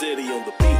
City on the beat.